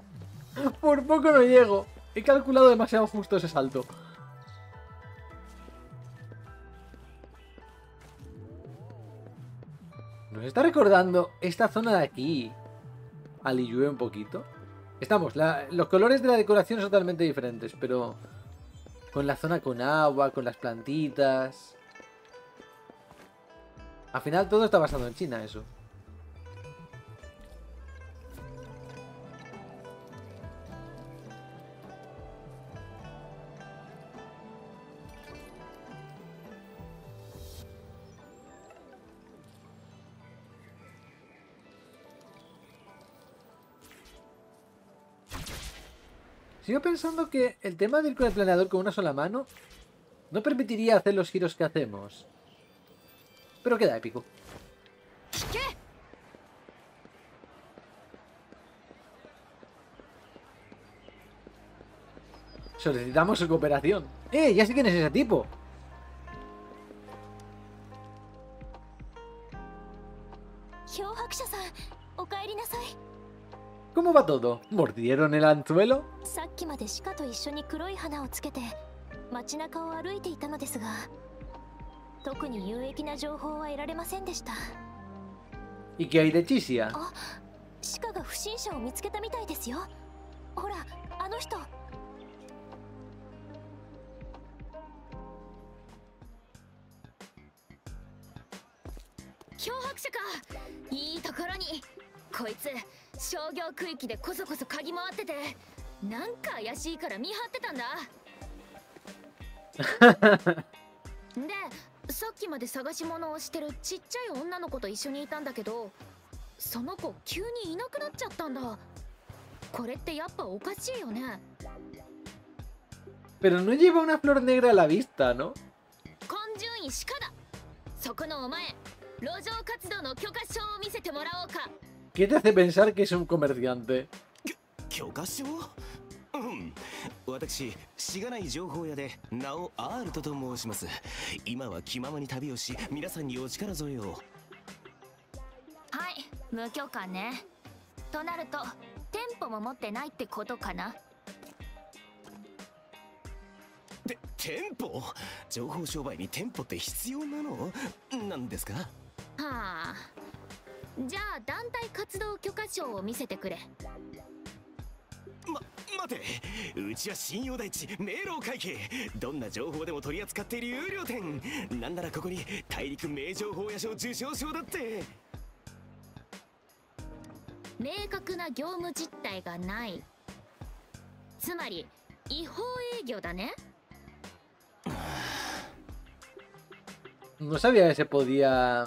[laughs] por poco no llego. He calculado demasiado justo ese salto. Nos está recordando esta zona de aquí. A Liyue un poquito. Estamos, los colores de la decoración son totalmente diferentes, pero... Con la zona con agua, con las plantitas... Al final todo está basado en China, eso. Sigo pensando que el tema de ir con el planeador con una sola mano no permitiría hacer los giros que hacemos. Pero queda épico. Solicitamos su cooperación. ¡Eh! Ya sé quién es ese tipo. ¿Cómo va todo? ¿Mordieron el anzuelo? さっきまで鹿と一緒に黒い花をつけて街中を歩いていたのですが特に有益な情報は得られませんでした ¿Y qué hay de Chisia? 鹿が不審者を見つけたみたいですよほらあの人漂白者かいいところにこいつ商業区域でこそこそ嗅ぎ回っててなんか怪しいから見張ってたんだ。[laughs] でさっきまで探し物をしてるちっちゃい女の子と一緒にいたんだけどその子急にいなくなっちゃったんだ。これってやっぱおかしいよね。Pero no lleva una flor negra a la vista, ¿no? そこのお前路上活動の許可証を見せてもらおうか ¿Qué te hace pensar que es un comerciante? 許可証うん私しがない情報屋で名をアールトと申します今は気ままに旅をし皆さんにお力添えをはい無許可ねとなると店舗も持ってないってことかなて店舗情報商売に店舗って必要なのなんですかはあじゃあ団体活動許可証を見せてくれ。ま待て。うちは信用第一明朗会計。どんな情報でも取り扱っている有料店。なんならここに大陸名情報屋賞受賞証だって。明確な業務実態がない。つまり違法営業だね。No sabía que se podía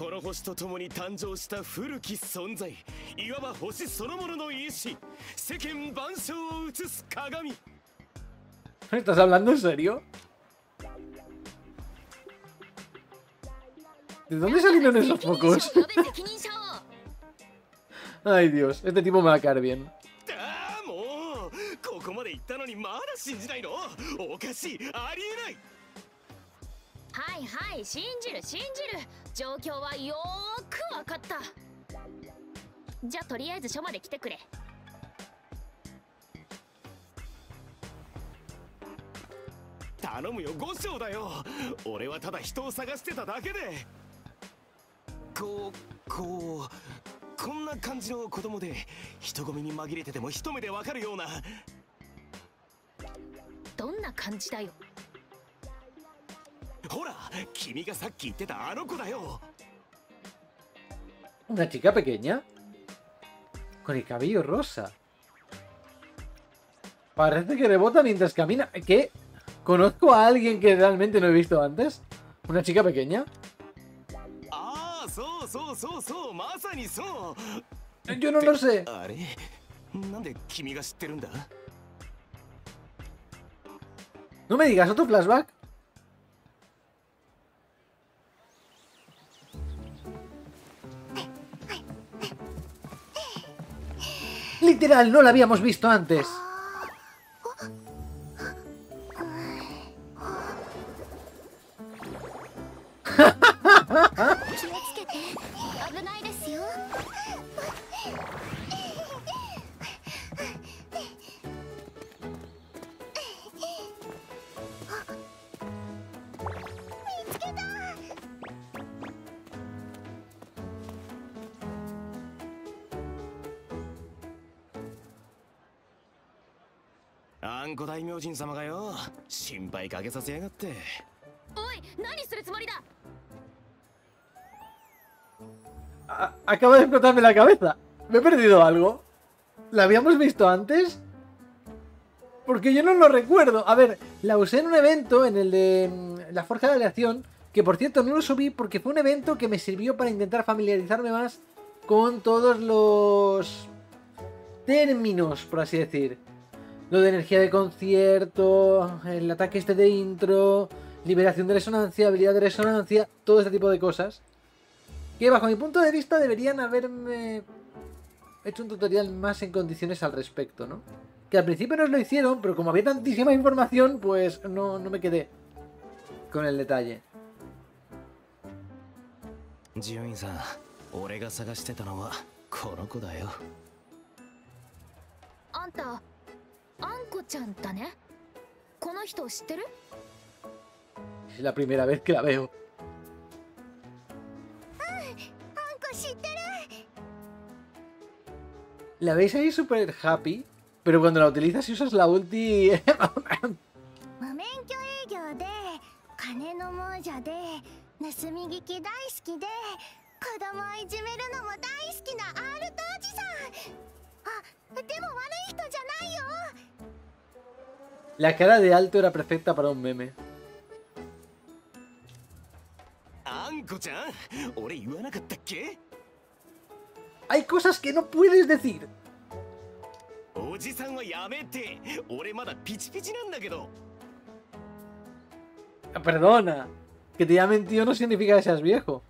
この星と共に誕生した古き存在いわば星そのものの意志世間万象を映す鏡 ¿Estás hablando en serio? ¿De dónde salieron esos focos? Ay Dios, este tipo me va a caer bien. ああもうここまで行ったのにまだ信じないの？おかしいありえないはいはい信じる信じる。状況はよーくわかった。じゃあとりあえず署まで来てくれ。頼むよ五章だよ。俺はただ人を探してただけで。こうこうこんな感じの子供で人混みに紛れてても一目でわかるような。どんな感じだよ ほら君がさっき言ってたあの子だよ Una chica pequeña. Con el cabello rosa. Parece que rebota mientras camina. ¿Qué? ¿Conozco a alguien que realmente no he visto antes? ¿Una chica pequeña? ああそうそうそうそうまさにそう Yo no lo sé. あれなんで君が知ってるんだ No me digas, otro flashback. Literal, no la habíamos visto antes. 心配かけさせやがっておい何するつもりだ A- acaba de explotarme la cabeza. ¿Me he perdido algo? ¿La habíamos visto antes? Porque yo no lo recuerdo. A ver, la usé en un evento, en el de mm, la Forja de Aleación, que por cierto no lo subí porque fue un evento que me sirvió para intentar familiarizarme más con todos los términos, por así decir. Lo de energía de concierto, el ataque este de intro, liberación de resonancia, habilidad de resonancia, todo este tipo de cosas. Que bajo mi punto de vista deberían haberme hecho un tutorial más en condiciones al respecto, ¿no? Que al principio nos lo hicieron, pero como había tantísima información, pues no, no me quedé con el detalle. ジオインさん俺が探してたのはこの子だよあんた あんこちゃんだね。この人知ってる？La primera vez que la veo. あんこ知ってる La veis ahí súper happy, pero cuando la utilizas y usas la ulti... 無免許営業で金の亡者で盗み聞き大好きで子供をいじめるのも大好きなアールトおじさんあでも悪い人じゃないよ La cara de alto era perfecta para un meme. Hay cosas que no puedes decir. Ah, perdona, que te llamen tío no significa que seas viejo.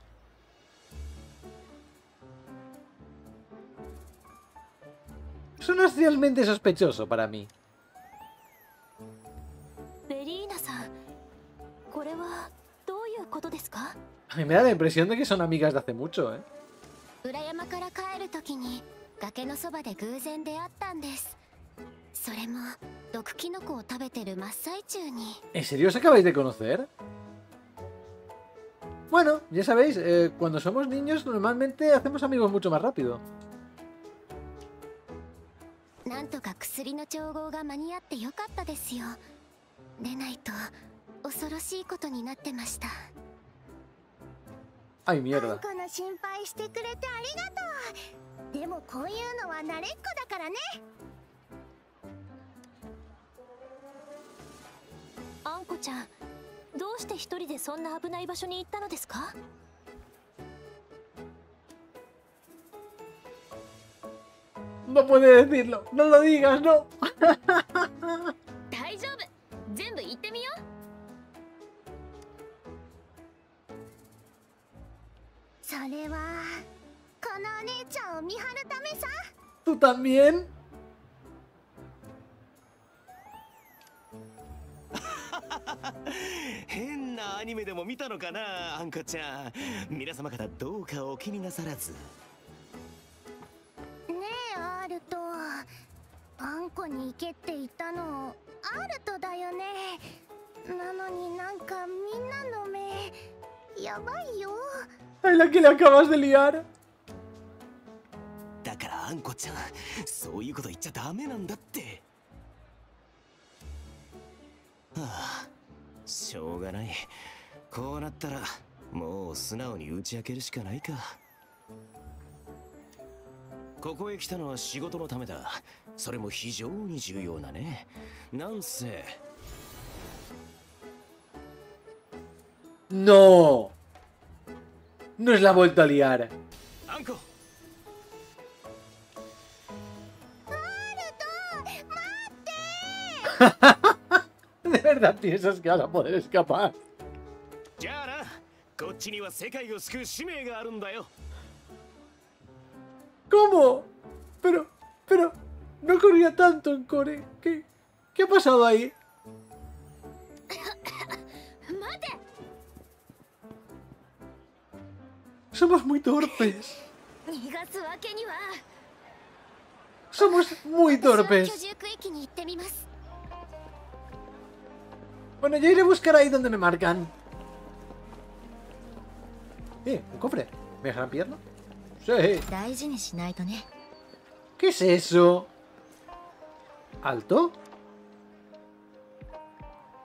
Eso no es realmente sospechoso para mí. A mí me da la impresión de que son amigas de hace mucho, ¿eh? ¿En serio os acabáis de conocer? Bueno, ya sabéis, eh, cuando somos niños normalmente hacemos amigos mucho más rápido. なんとか薬の調合が間に合ってよかったですよでないと恐ろしいことになってました Ay, mierda. この心配してくれてありがとうでもこういうのは慣れっこだからねあんこちゃんどうして一人でそんな危ない場所に行ったのですか？No puede decirlo. No lo digas, no. れはこのお姉ちゃんを見張るためさ。¿Tú también? [laughs] 変なアニメでも見たのかなあんこちゃん。皆様方どうかお気になさらず。ねえアールトあんこに行けって言ったの。アールトだよね。なのになんかみんなの目やばいよ Ay, la que le acabas de liar. だからあんこちゃん。そういうこと言っちゃダメなんだって。はあしょうがない。こうなったらもう素直に打ち明けるしかないか。ここへ来たのは仕事のためだ。それも非常に重要なね。なんせ。No. Nos la ha vuelto a liar. [laughs] ¿De verdad piensas que vas a poder escapar? ¿Cómo? Pero, pero, no corría tanto en Core. ¿Qué, qué ha pasado ahí? Somos muy torpes. [laughs] Somos muy torpes. Bueno, yo iré a buscar ahí donde me marcan. Eh, un cofre. ¿Me dejarán pierna? Sí. ¿Qué es eso? ¿Alto?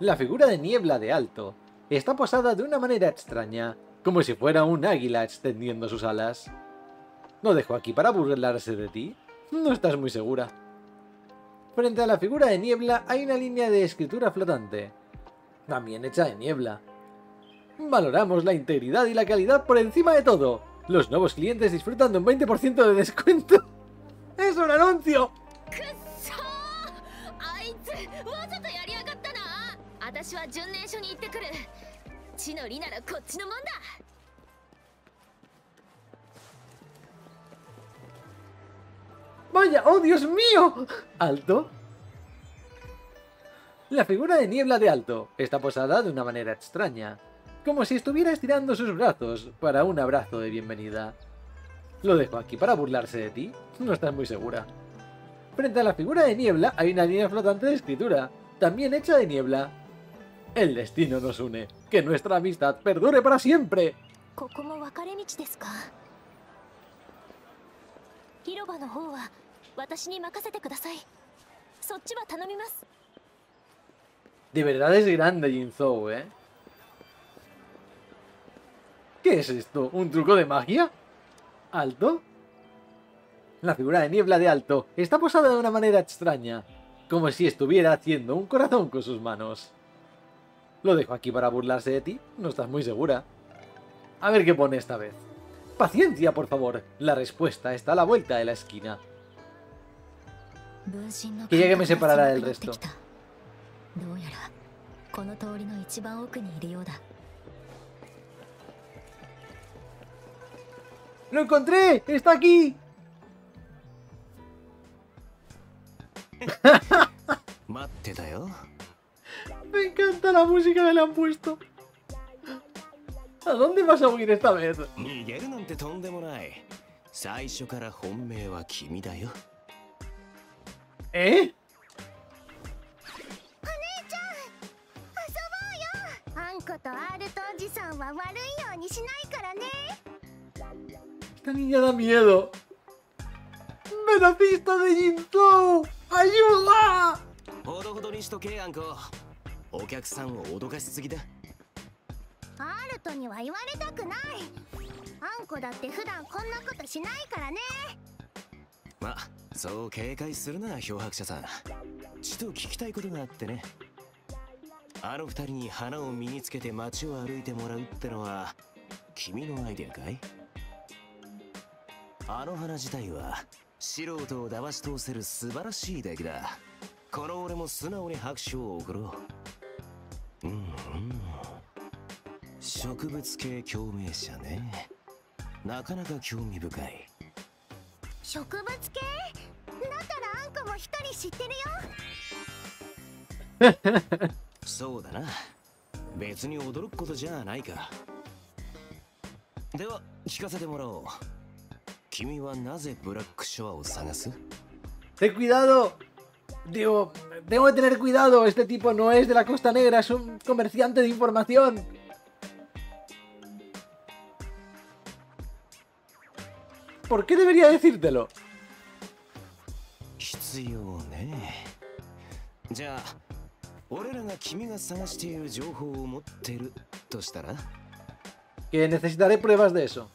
La figura de niebla de alto está posada de una manera extraña como si fuera un águila extendiendo sus alas. ¿Lo dejo aquí para burlarse de ti? No estás muy segura. Frente a la figura de niebla hay una línea de escritura flotante, también hecha de niebla. Valoramos la integridad y la calidad por encima de todo. Los nuevos clientes disfrutan de un 20% de descuento. [laughs] ¡Es un anuncio! 地の利ならこっちのもんだ ¡Vaya! ¡Oh, Dios mío! ¿Alto? La figura de niebla de Alto está posada de una manera extraña, como si estuviera estirando sus brazos para un abrazo de bienvenida. Lo dejo aquí para burlarse de ti, no estás muy segura. Frente a la figura de niebla hay una línea flotante de escritura, también hecha de niebla. El destino nos une, que nuestra amistad perdure para siempre. De verdad es grande Jinzou, ¿eh? ¿Qué es esto? ¿Un truco de magia? ¿Alto? La figura de niebla de alto está posada de una manera extraña, como si estuviera haciendo un corazón con sus manos. Lo dejo aquí para burlarse de ti, no estás muy segura. A ver qué pone esta vez. Paciencia, por favor. La respuesta está a la vuelta de la esquina. Quería que me separara del resto. ¡Lo encontré! ¡Está aquí! la música que le han puesto. ¿A dónde vas a huir esta vez? 逃げるなんてとんでもない最初から本命は君だよ ¿Eh? あんことアルトおじさんは悪いようにしないからね Esta niña da miedo. ¡Menacista de Jinzhou! ¡Ayuda! ほどほどにしとけあんこ お客さんを脅かしすぎだ。アルトには言われたくない。あんこだって普段こんなことしないからね。まそう警戒するな漂白者さん。ちと聞きたいことがあってね。あの二人に花を身につけて街を歩いてもらうってのは君のアイデアかい？あの花自体は素人を騙し通せる素晴らしい出来だ。この俺も素直に拍手を送ろううんうん。植物系共鳴者ね。なかなか興味深い。植物系？だったらあんこも一人知ってるよ。そうだな。別に驚くことじゃないか。では聞かせてもらおう。君はなぜブラックショアを探す？Ten cuidado. Digo, tengo que tener cuidado, este tipo no es de la Costa Negra, es un comerciante de información. ¿Por qué debería decírtelo? Que necesitaré pruebas de eso.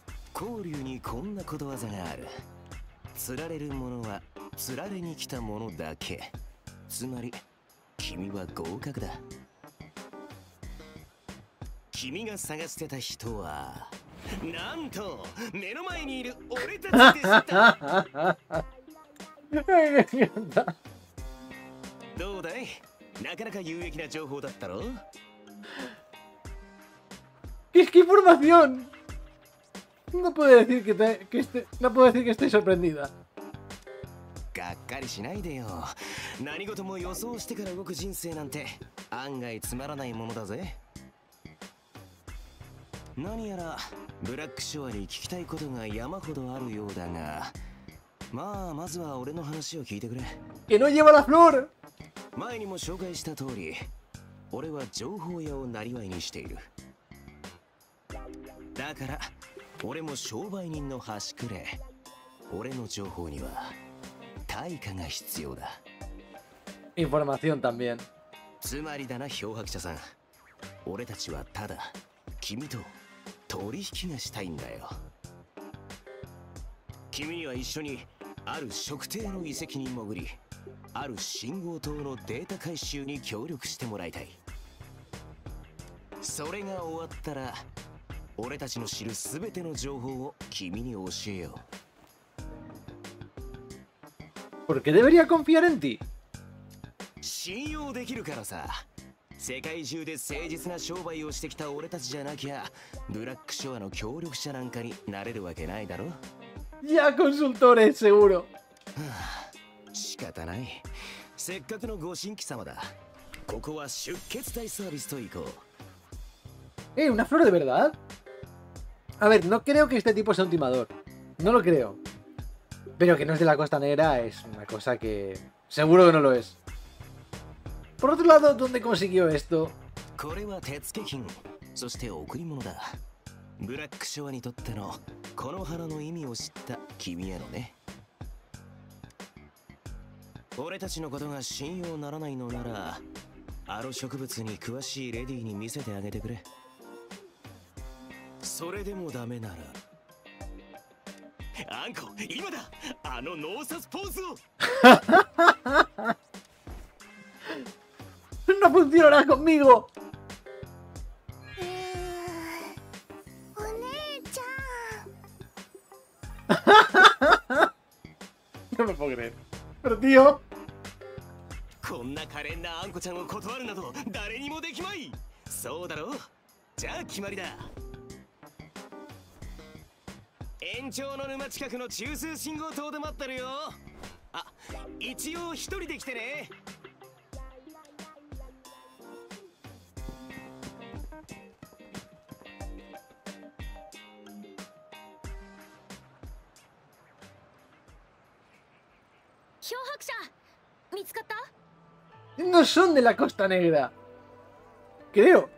釣られるものは釣られに来たものだけつまり君は合格だ君が探してた人はなんと目の前にいる俺たちでした. [laughs] どうだい？なかなか有益な情報だったろ？[laughs] ¿Qué información? No puedo decir que, te- que esté, no puedo decir que estoy sorprendida. がっかりしないでよ何事も予想してから動く人生なんて案外つまらないものだぜ何やらブラックショアに聞きたいことが山ほどあるようだがまあまずは俺の話を聞いてくれ ¡Que no lleva la flor! 前にも紹介した通り俺は情報屋をなりわいにしているだから 俺も商売人の端くれ。俺の情報には対価が必要だ。Información también. つまりだな漂白者さん。俺たちはただ君と取引がしたいんだよ。君には一緒にある特定の遺跡に潜りある信号塔のデータ回収に協力してもらいたい。それが終わったら俺たちの知る全ての情報を君に教えよう ¿Por qué debería confiar en ti? 信用できるからさ世界中で誠実な商売をしてきた俺たちじゃなきゃブラックショアの協力者なんかになれるわけないだろ Ya consultores, seguro. [sighs] 仕方ないせっかくのご新規様だここは出血大サービスと行こう Eh, ¿una flor de verdad? A ver, no creo que este tipo sea un timador. No lo creo. Pero que no es de la Costa Negra es una cosa que... Seguro que no lo es. Por otro lado, ¿dónde consiguió esto? これは手付金そして贈り物だブラックショアにとってのこの花の意味を知った君へのね俺たちのことが信用ならないのならあの植物に詳しいレディーに見せてあげてくれそれでもダメならあんこ今だあのノ[laughs] ーサスポーズを ¡No funcionará conmigo! うーんお姉ちゃん No me puedo creer. Pero tío... 可憐なあんこちゃんを断るなど誰にもできまいそうだろうじゃあ決まりだ 延長の沼近くの中枢信号塔で待ってるよあ一応一人で来てね漂白者見つかった No son de la Costa Negra. Creo.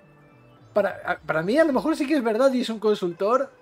Para, para mí a lo mejor sí que es verdad y es un consultor.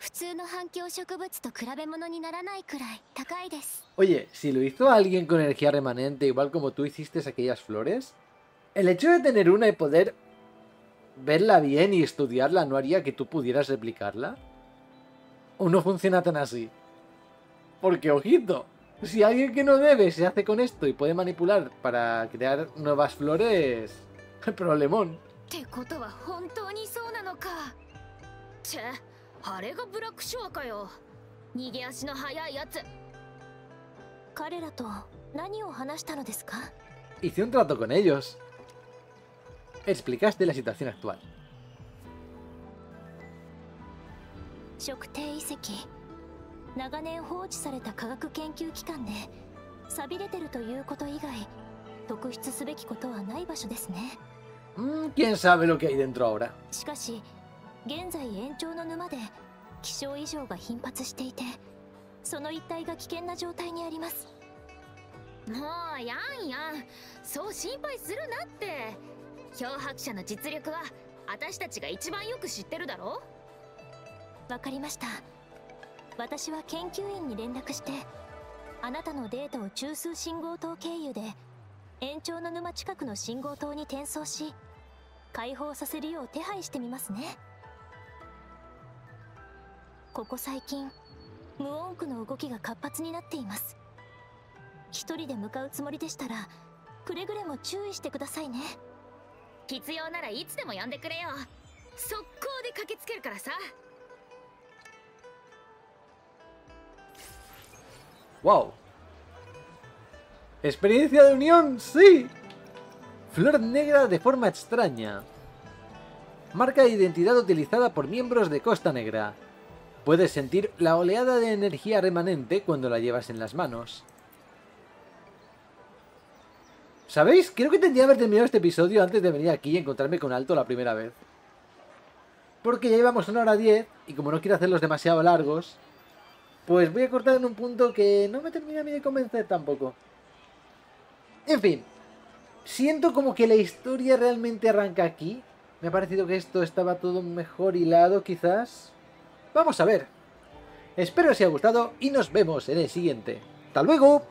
やっぱりこの黒い花は反響植物の一種ですそれに含まれている反響エナジーはとても独特でエナジーレベルも普通の反響植物と比べ物にならないくらい高いです Oye, si lo hizo alguien con energía remanente, igual como tú hiciste aquellas flores, el hecho de tener una y poder verla bien y estudiarla no haría que tú pudieras replicarla. ¿O no funciona tan así? Porque, ojito, si alguien que no debe se hace con esto y puede manipular para crear nuevas flores, problemón. あれがブラックショアかよ逃げ足の速いやつ彼らと何を話したのですか？Hice un trato con ellos. Explicaste la situación actual. 食定遺跡長年放置された科学研究機関で錆びれてるということ以外特筆すべきことはない場所ですね Mm, ¿Quién sabe lo que hay dentro ahora? しかし現在延長の沼で気象異常が頻発していてその一帯が危険な状態にあります。もうやんやん。そう心配するなって。漂白者の実力は私たちが一番よく知ってるだろ？わかりました。私は研究員に連絡してあなたのデータを中枢信号塔経由で延長の沼近くの信号塔に転送し解放させるよう手配してみますねここ最近無音区の動きが活発になっています一人で向かうつもりでしたらくれぐれも注意してくださいね必要ならいつでも呼んでくれよ速攻で駆けつけるからさ ¡Wow! ¡Experiencia de unión! ¡Sí! Flor negra de forma extraña. Marca de identidad utilizada por miembros de Costa Negra. Puedes sentir la oleada de energía remanente cuando la llevas en las manos. ¿Sabéis? Creo que tendría que haber terminado este episodio antes de venir aquí y encontrarme con Alto la primera vez. Porque ya llevamos una hora diez y como no quiero hacerlos demasiado largos, pues voy a cortar en un punto que no me termina a mí de convencer tampoco. En fin, siento como que la historia realmente arranca aquí. Me ha parecido que esto estaba todo mejor hilado, quizás. Vamos a ver. Espero os haya gustado y nos vemos en el siguiente. ¡Hasta luego!